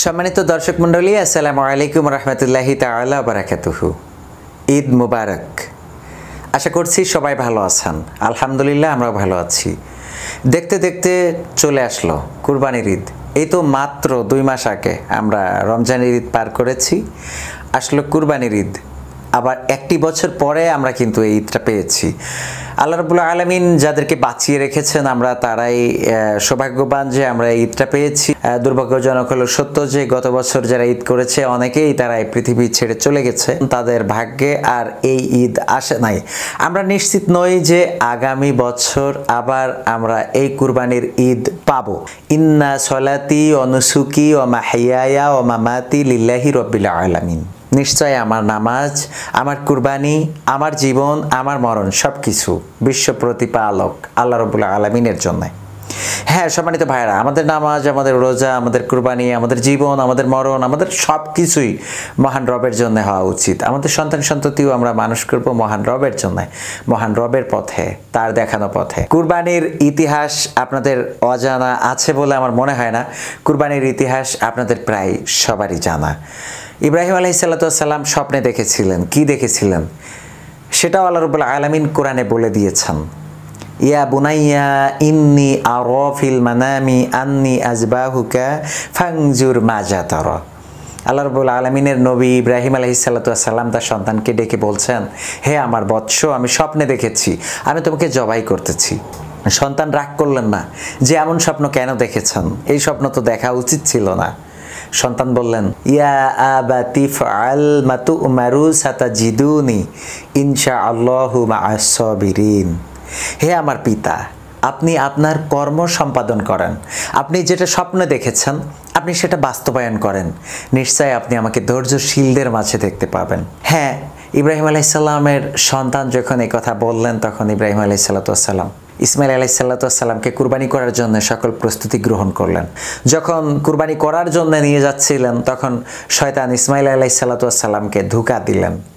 সম্মানিত দর্শক মণ্ডলী, আসসালামু আলাইকুম রহমতুল্লাহি বারাকাতুহু। ঈদ মুবারক। আশা করছি সবাই ভালো আছেন। আলহামদুলিল্লাহ আমরাও ভালো আছি। দেখতে দেখতে চলে আসলো কুরবানির ঈদ। এই তো মাত্র দুই মাস আগে আমরা রমজানের ঈদ পার করেছি। আসলো কুরবানির ঈদ। আবার একটি বছর পরে আমরা কিন্তু এই ঈদটা পেয়েছি। আল্লাহ রবুল্লা আলমিন যাদেরকে বাঁচিয়ে রেখেছেন, আমরা তারাই সৌভাগ্যবান যে আমরা ঈদটা পেয়েছি। দুর্ভাগ্যজনক হলো সত্য যে গত বছর যারা ঈদ করেছে, অনেকেই তারা এই পৃথিবী ছেড়ে চলে গেছে। তাদের ভাগ্যে আর এই ঈদ আসে নাই। আমরা নিশ্চিত নই যে আগামী বছর আবার আমরা এই কুরবানির ঈদ পাবো। ইন্না সলাতি অনুসুকি ও মাহিয়া ও মামাতি লিল্লাহি রব্বিল আলামিন। নিশ্চয় আমার নামাজ, আমার কুরবানি, আমার জীবন, আমার মরণ সব কিছু বিশ্ব প্রতিপালক আল্লাহ রবুল্লা আলমিনের জন্য। হ্যাঁ সম্মানিত ভাইরা আমাদের নামাজ, আমাদের রোজা, আমাদের কুরবানি, আমাদের জীবন, আমাদের মরণ, আমাদের সব কিছুই মহান রবের জন্য হওয়া উচিত। আমাদের সন্তান সন্ততিও আমরা মানুষ করব মহান রবের জন্য, মহান রবের পথে, তার দেখানো পথে। কুরবানির ইতিহাস আপনাদের অজানা আছে বলে আমার মনে হয় না। কুরবানির ইতিহাস আপনাদের প্রায় সবারই জানা। ইব্রাহিম আলহি সাল্লাম স্বপ্নে দেখেছিলেন। কি দেখেছিলেন? সেটাও আল্লাহ রবুল্লা আলমিন কোরআনে বলে দিয়েছেন। ইয়া বুনাইয়া ইন্নি আরফিল মানামি আন্নি আজবাহুকা ফাংজুর মাজা তর আল্লাহ রবুল আলমিনের নবী ইব্রাহিম আলহি সাল্লাম তার সন্তানকে ডেকে বলছেন, হে আমার বৎস, আমি স্বপ্নে দেখেছি, আমি তোমাকে জবাই করতেছি। সন্তান রাগ করলেন না, যে এমন স্বপ্ন কেন দেখেছেন? এই স্বপ্ন তো দেখা উচিত ছিল না। সন্তান বললেন, ইয়া আবাতি ফাল মাতু উমারু সাতা জিদুনি ইনশা আল্লাহু মাসবিরিন হে আমার পিতা, আপনি আপনার কর্ম সম্পাদন করেন। আপনি যেটা স্বপ্নে দেখেছেন, আপনি সেটা বাস্তবায়ন করেন। নিশ্চয় আপনি আমাকে ধৈর্যশীলদের মাঝে দেখতে পাবেন। হ্যাঁ ইব্রাহিম আলাইসাল্লামের সন্তান যখন এই কথা বললেন, তখন ইব্রাহিম আলাইসাল্লাতাম ইসমাইল সাল্লামকে কুরবানি করার জন্য সকল প্রস্তুতি গ্রহণ করলেন। যখন কুরবানি করার জন্য নিয়ে যাচ্ছিলেন, তখন শয়তান ইসমাইল সাল্লামকে ধোকা দিলেন।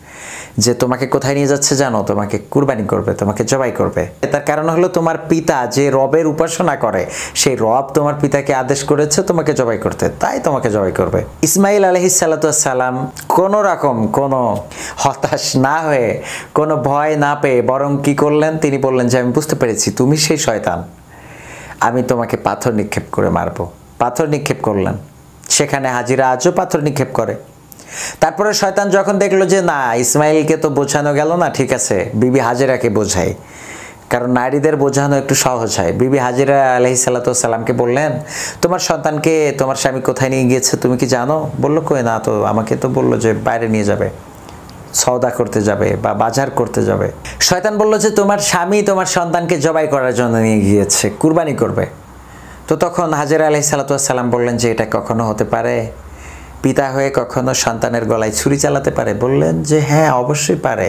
যে তোমাকে কোথায় নিয়ে যাচ্ছে জানো? তোমাকে কুরবানি করবে, তোমাকে জবাই করবে। তার কারণ হলো তোমার পিতা যে রবের উপাসনা করে, সেই রব তোমার পিতাকে আদেশ করেছে তোমাকে জবাই করতে। তাই তোমাকে জবাই করবে। ইসমাইল আলহি সাল্লাম কোনো রকম কোনো হতাশ না হয়ে, কোনো ভয় না পেয়ে বরং কি করলেন? তিনি বললেন যে, আমি বুঝতে পেরেছি, তুমি সেই শয়তান। আমি তোমাকে পাথর নিক্ষেপ করে মারবো। পাথর নিক্ষেপ করলেন। সেখানে হাজিরা আজও পাথর নিক্ষেপ করে। তারপরে শয়তান যখন দেখল যে, না, ইসমাইলকে তো বোঝানো গেল না, ঠিক আছে, বিবি হাজিরাকে বোঝায় কারণ নারীদের বোঝানো একটু সহজ হয়। বিবি হাজিরা আলহি সাল্লাতামকে বললেন, তোমার সন্তানকে, তোমার স্বামী কোথায় নিয়ে গিয়েছে, তুমি কি জানো? বলল, কই না, তো আমাকে তো বলল যে, বাইরে নিয়ে যাবে, সওদা করতে যাবে বা বাজার করতে যাবে। শয়তান বলল যে, তোমার স্বামী তোমার সন্তানকে জবাই করার জন্য নিয়ে গিয়েছে, কুরবানি করবে। তো তখন হাজিরা আলহি সাল্লাতাম বললেন যে, এটা কখনো হতে পারে? পিতা হয়ে কখনো সন্তানের গলায় ছুরি চালাতে পারে? বললেন যে হ্যাঁ অবশ্যই পারে।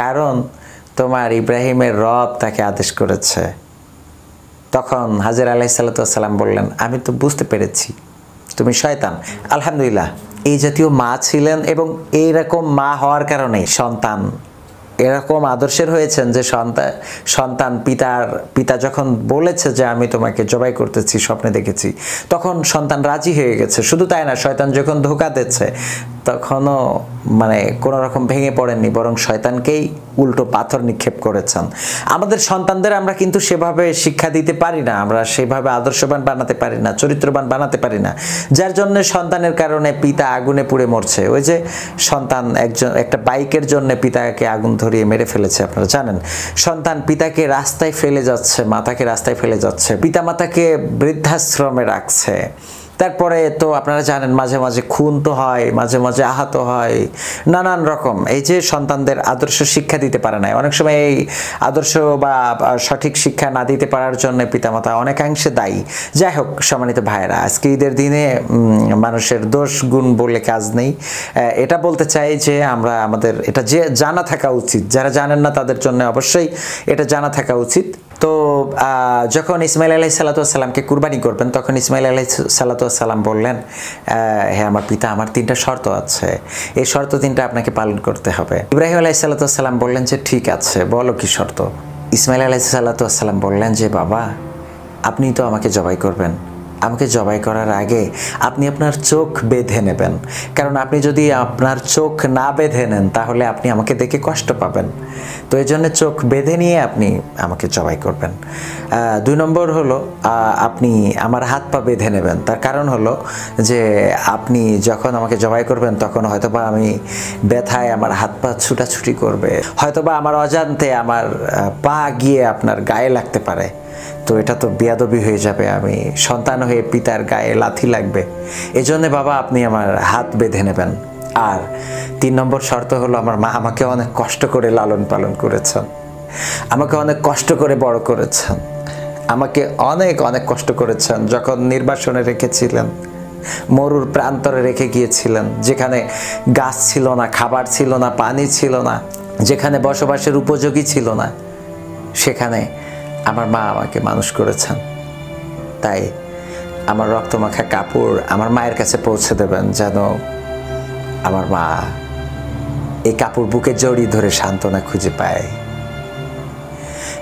কারণ তোমার ইব্রাহিমের রব তাকে আদেশ করেছে। তখন হাজির আলাহি সাল্লাম বললেন, আমি তো বুঝতে পেরেছি, তুমি শয়তান। আলহামদুলিল্লাহ, এই জাতীয় মা ছিলেন এবং এইরকম মা হওয়ার কারণে সন্তান এরকম আদর্শের হয়েছেন যে সন্তান সন্তান পিতার, পিতা যখন বলেছে যে আমি তোমাকে জবাই করতেছি, স্বপ্নে দেখেছি, তখন সন্তান রাজি হয়ে গেছে। শুধু তাই না, শয়তান যখন ধোকা দিচ্ছে তখনও মানে কোনো রকম ভেঙে পড়েননি, বরং শয়তানকেই উল্টো পাথর নিক্ষেপ করেছেন। আমাদের সন্তানদের আমরা কিন্তু সেভাবে শিক্ষা দিতে পারি না, আমরা সেভাবে আদর্শবান বানাতে পারি না, চরিত্রবান বানাতে পারি না। যার জন্য সন্তানের কারণে পিতা আগুনে পুড়ে মরছে। ওই যে সন্তান একজন, একটা বাইকের জন্য পিতাকে আগুন ধরিয়ে মেরে ফেলেছে, আপনারা জানেন। সন্তান পিতাকে রাস্তায় ফেলে যাচ্ছে, মাতাকে রাস্তায় ফেলে যাচ্ছে পিতা মাতাকে বৃদ্ধাশ্রমে রাখছে। তারপরে তো আপনারা জানেন, মাঝে মাঝে খুন তো হয়, মাঝে মাঝে আহত হয়, নানান রকম। এই যে সন্তানদের আদর্শ শিক্ষা দিতে পারে না অনেক সময় এই আদর্শ বা সঠিক শিক্ষা না দিতে পারার জন্য পিতামাতা অনেকাংশে দায়ী। যাই হোক, সম্মানিত ভাইয়েরা, আজকে ঈদের দিনে মানুষের দোষ, গুণ বলে কাজ নেই। এটা বলতে চাই যে আমরা আমাদের, এটা যে জানা থাকা উচিত, যারা জানেন না তাদের জন্য অবশ্যই এটা জানা থাকা উচিত। তো যখন ইসমাইল আলাহি সাল্লামকে কুরবানি করবেন, তখন ইসমাইল আলাহি সাল্লাতাম বললেন হ্যাঁ আমার পিতা, আমার তিনটা শর্ত আছে। এই শর্ত তিনটা আপনাকে পালন করতে হবে। ইব্রাহিম আলাহি সাল্লাতাম বললেন যে, ঠিক আছে, বলো কি শর্ত? ইসমাইল আলাহি সাল্লাতাম বললেন যে, বাবা আপনি তো আমাকে জবাই করবেন। আমাকে জবাই করার আগে আপনি আপনার চোখ বেঁধে নেবেন। কারণ আপনি যদি আপনার চোখ না বেঁধে নেন, তাহলে আপনি আমাকে দেখে কষ্ট পাবেন। তো এই জন্য চোখ বেঁধে নিয়ে আপনি আমাকে জবাই করবেন। দুই নম্বর হলো আপনি আমার হাত পা বেঁধে নেবেন। তার কারণ হলো যে আপনি যখন আমাকে জবাই করবেন, তখন হয়তোবা আমি ব্যথায় আমার হাত পা ছুটাছুটি করবে। হয়তোবা আমার অজান্তে আমার পা গিয়ে আপনার গায়ে লাগতে পারে। তো এটা তো বিয়াদবি হয়ে যাবে। আমি সন্তান হয়ে পিতার গায়ে লাথি লাগবে। এই জন্যে বাবা, আপনি আমার হাত বেঁধে নেবেন। আর তিন নম্বর শর্ত হলো, আমার মা আমাকে অনেক কষ্ট করে লালন পালন করেছেন। আমাকে অনেক কষ্ট করে বড় করেছেন। আমাকে অনেক অনেক কষ্ট করেছেন যখন নির্বাসনে রেখেছিলেন, মরুর প্রান্তরে রেখে গিয়েছিলেন, যেখানে গাছ ছিল না, খাবার ছিল না, পানি ছিল না, যেখানে বসবাসের উপযোগী ছিল না, সেখানে আমার মা আমাকে মানুষ করেছেন। তাই আমার রক্তমাখা কাপড় আমার মায়ের কাছে পৌঁছে দেবেন যেন আমার মা এই কাপড় বুকে জড়িয়ে ধরে সান্ত্বনা খুঁজে পায়।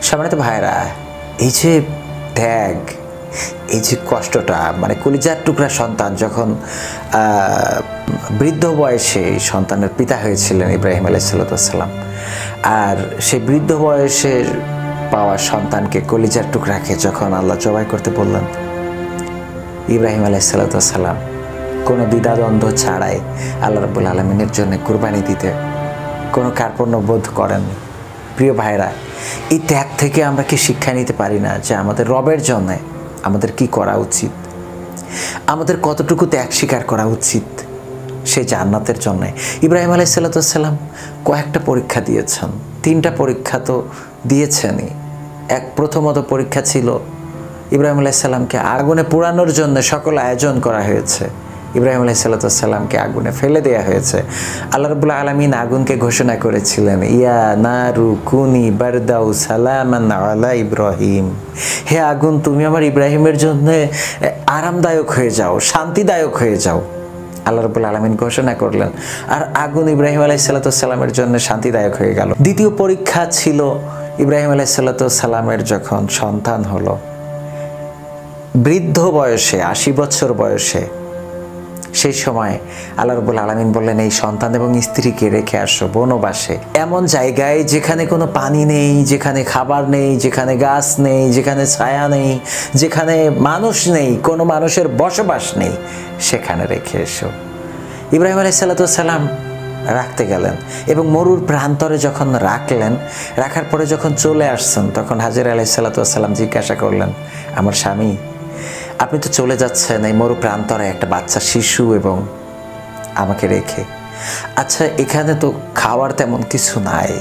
সম্মানিত ভাইরা এই যে ত্যাগ, এই যে কষ্টটা মানে কলিজার টুকরা সন্তান যখন বৃদ্ধ বয়সে সন্তানের পিতা হয়েছিলেন ইব্রাহিম আলাইসাল্লাম আর সেই বৃদ্ধ বয়সের পাওয়া সন্তানকে কলিজার টুকরাকে যখন আল্লাহ জবাই করতে বললেন, ইব্রাহিম আলাইসাল্লাম কোনো দ্বিধাদ্বন্দ্ব ছাড়াই আল্লাহ রব্বুল আলমিনের জন্য কুরবানি দিতে কোনো কার্পণ্য বোধ করেন প্রিয় ভাইরা এই ত্যাগ থেকে আমরা কি শিক্ষা নিতে পারি না যে আমাদের রবের জন্য আমাদের কি করা উচিত? আমাদের কতটুকু ত্যাগ স্বীকার করা উচিত সেই জান্নাতের জন্য? ইব্রাহিম আলাইসাল্লাম কয়েকটা পরীক্ষা দিয়েছেন। তিনটা পরীক্ষা তো দিয়েছেনই। এক প্রথমত পরীক্ষা ছিল ইব্রাহিম আলাইসাল্লামকে আগুনে পোড়ানোর জন্য সকল আয়োজন করা হয়েছে। ইব্রাহিম আলাইসাল্লামকে আগুনে ফেলে দেওয়া হয়েছে। আল্লাহ রবুল্লা আলমিন আগুনকে ঘোষণা করেছিলেন, ইয়া নারু কুনি বারদাউ সালামান আলা ইব্রাহিম। হে আগুন, তুমি আমার ইব্রাহিমের জন্য আরামদায়ক হয়ে যাও, শান্তিদায়ক হয়ে যাও। আল্লাহ রবুল আলমিন ঘোষণা করলেন, আর আগুন ইব্রাহিম আলাইসাল্লামের জন্য শান্তিদায়ক হয়ে গেল। দ্বিতীয় পরীক্ষা ছিল ইব্রাহিম আলাইসাল্লামের যখন সন্তান হলো, বৃদ্ধ বয়সে, আশি বছর বয়সে, সেই সময় আল্লাহ রবুল আলমিন বললেন, এই সন্তান এবং স্ত্রীকে রেখে আসো বনবাসে। এমন জায়গায় যেখানে কোনো পানি নেই, যেখানে খাবার নেই, যেখানে গাছ নেই, যেখানে ছায়া নেই, যেখানে মানুষ নেই, কোনো মানুষের বসবাস নেই, সেখানে রেখে এসো। ইব্রাহিম আলাইসাল্লাম রাখতে গেলেন এবং মরুর প্রান্তরে যখন রাখলেন, রাখার পরে যখন চলে আসছেন, তখন হাজির আলাইসাল্লাম জিজ্ঞাসা করলেন, আমার স্বামী, আপনি তো চলে যাচ্ছেন এই মরু প্রান্তরে একটা বাচ্চা, শিশু এবং আমাকে রেখে। আচ্ছা এখানে তো খাওয়ার তেমন কিছু নাই।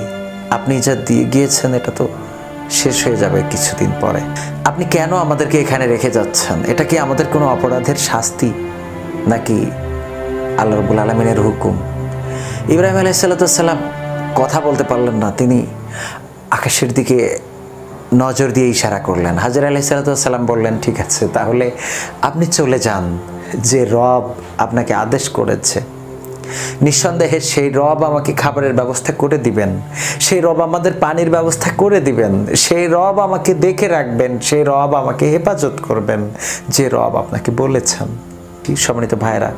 আপনি যা দিয়ে গিয়েছেন, এটা তো শেষ হয়ে যাবে কিছুদিন পরে। আপনি কেন আমাদেরকে এখানে রেখে যাচ্ছেন? এটা কি আমাদের কোনো অপরাধের শাস্তি? নাকি আল্লাহ রবুল আলমিনের হুকুম? ইব্রাহিম আলাইসাল্লাম কথা বলতে পারলেন না। তিনি আকাশের দিকে নজর দিয়ে ইশারা করলেন। হাজার আলাইসাল্লাম বললেন, ঠিক আছে, তাহলে আপনি চলে যান। যে রব আপনাকে আদেশ করেছে, নিঃসন্দেহে সেই রব আমাকে খাবারের ব্যবস্থা করে দিবেন। সেই রব আমাদের পানির ব্যবস্থা করে দিবেন। সেই রব আমাকে দেখে রাখবেন। সেই রব আমাকে হেফাজত করবেন। যে রব আপনাকে বলেছেন। সম্মানিত ভাইরা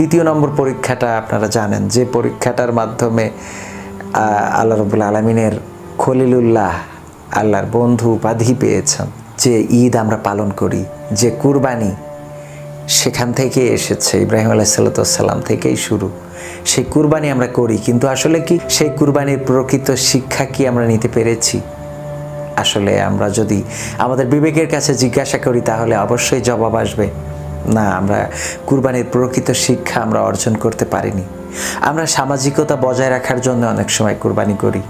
তৃতীয় নম্বর পরীক্ষাটা আপনারা জানেন, যে পরীক্ষাটার মাধ্যমে আল্লাহ রবুল আলমিনের খলিলুল্লাহ, আল্লাহর বন্ধু উপাধি পেয়েছেন, যে ঈদ আমরা পালন করি, যে কুরবানি সেখান থেকে এসেছে, ইব্রাহিম আলাইসাল্লাম থেকেই শুরু। সেই কুরবানি আমরা করি, কিন্তু আসলে কি, সেই কুরবানির প্রকৃত শিক্ষা কি আমরা নিতে পেরেছি? আসলে আমরা যদি আমাদের বিবেকের কাছে জিজ্ঞাসা করি, তাহলে অবশ্যই জবাব আসবে না, আমরা কুরবানির প্রকৃত শিক্ষা আমরা অর্জন করতে পারিনি। আমরা সামাজিকতা বজায় রাখার জন্য অনেক সময় কুরবানি করি।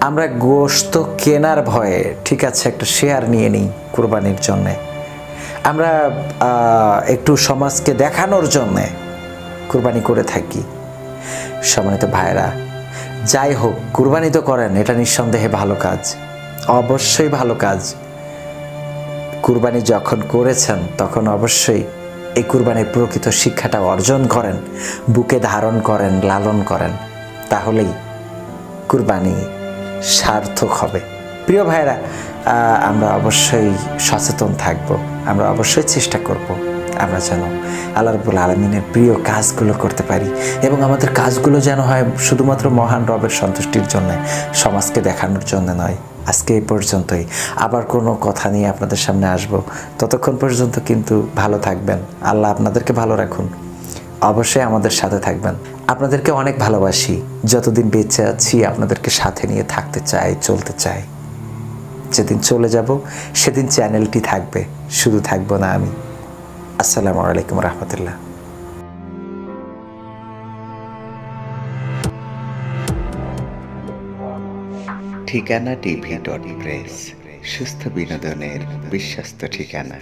আমরা গোস্ত কেনার ভয়ে ঠিক আছে একটা শেয়ার নিয়ে নিই কুরবানির জন্যে। আমরা একটু সমাজকে দেখানোর জন্যে কুরবানি করে থাকি। সম্মানিত ভাইরা যাই হোক, কুরবানি তো করেন, এটা নিঃসন্দেহে ভালো কাজ। অবশ্যই ভালো কাজ। কুরবানি যখন করেছেন, তখন অবশ্যই এই কুরবানির প্রকৃত শিক্ষাটা অর্জন করেন, বুকে ধারণ করেন, লালন করেন, তাহলেই কুরবানি সার্থক হবে। প্রিয় ভাইরা আমরা অবশ্যই সচেতন থাকব, আমরা অবশ্যই চেষ্টা করব। আমরা যেন আল্লাহ রব্বুল আলমিনের প্রিয় কাজগুলো করতে পারি এবং আমাদের কাজগুলো যেন হয় শুধুমাত্র মহান রবের সন্তুষ্টির জন্য, সমাজকে দেখানোর জন্য নয়। আজকে এই পর্যন্তই। আবার কোনো কথা নিয়ে আপনাদের সামনে আসব। ততক্ষণ পর্যন্ত কিন্তু ভালো থাকবেন। আল্লাহ আপনাদেরকে ভালো রাখুন। অবশ্যই আমাদের সাথে থাকবেন। আপনাদেরকে অনেক ভালোবাসি। যতদিন বেঁচে আছি, আপনাদেরকে সাথে নিয়ে থাকতে চাই, চলতে চাই। যেদিন চলে যাব, সেদিন চ্যানেলটি থাকবে। শুধু থাকব না আমি। আসসালামু আলাইকুম রহমতুল্লাহ। ঠিকানা টিভি ডট প্রেস সুস্থ বিনোদনের বিশ্বস্ত ঠিকানা।